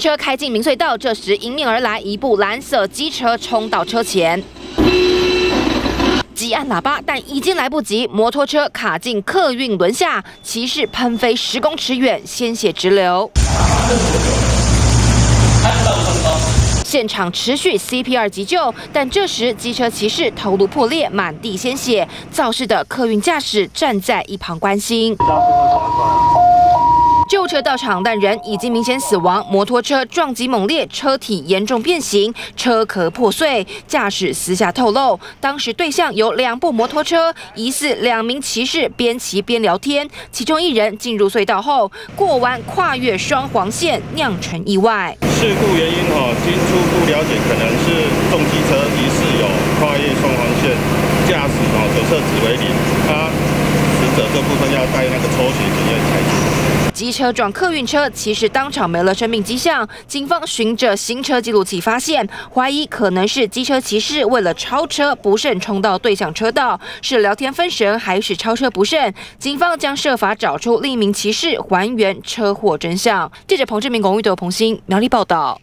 车开进明隧道，这时迎面而来一部蓝色机车冲到车前。急按喇叭，但已经来不及。摩托车卡进客运轮下，骑士喷飞十公尺远，鲜血直流。现场持续 CPR 急救，但这时机车骑士头颅破裂，满地鲜血。肇事的客运驾驶站在一旁关心。救车到场，但人已经明显死亡。摩托车撞击猛烈，车体严重变形，车壳破碎。驾驶私下透露，当时对象有两部摩托车，疑似两名骑士边骑边聊天，其中一人进入隧道后过弯跨越双黄线，酿成意外。事故原因哈，经初步了解，可能是重机车疑似有跨越双黄线，驾驶哈左侧指为零，他死者这部分要带那个抽血检验才行。机车撞客运车，其实当场没了生命迹象。警方循着行车记录器发现，怀疑可能是机车骑士为了超车不慎冲到对向车道，是聊天分神还是超车不慎？警方将设法找出另一名骑士，还原车祸真相。记者彭志明、龚玉德、彭鑫苗栗报道。